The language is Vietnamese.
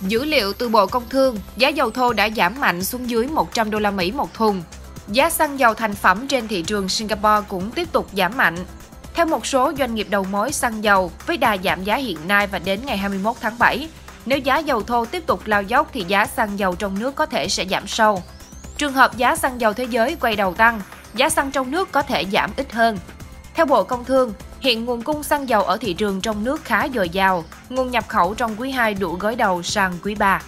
Dữ liệu từ Bộ Công Thương, giá dầu thô đã giảm mạnh xuống dưới 100 đô la Mỹ một thùng. Giá xăng dầu thành phẩm trên thị trường Singapore cũng tiếp tục giảm mạnh. Theo một số doanh nghiệp đầu mối xăng dầu, với đà giảm giá hiện nay và đến ngày 21 tháng 7, nếu giá dầu thô tiếp tục lao dốc thì giá xăng dầu trong nước có thể sẽ giảm sâu. Trường hợp giá xăng dầu thế giới quay đầu tăng, giá xăng trong nước có thể giảm ít hơn. Theo Bộ Công Thương, hiện nguồn cung xăng dầu ở thị trường trong nước khá dồi dào, nguồn nhập khẩu trong quý 2 đủ gói đầu sang quý 3.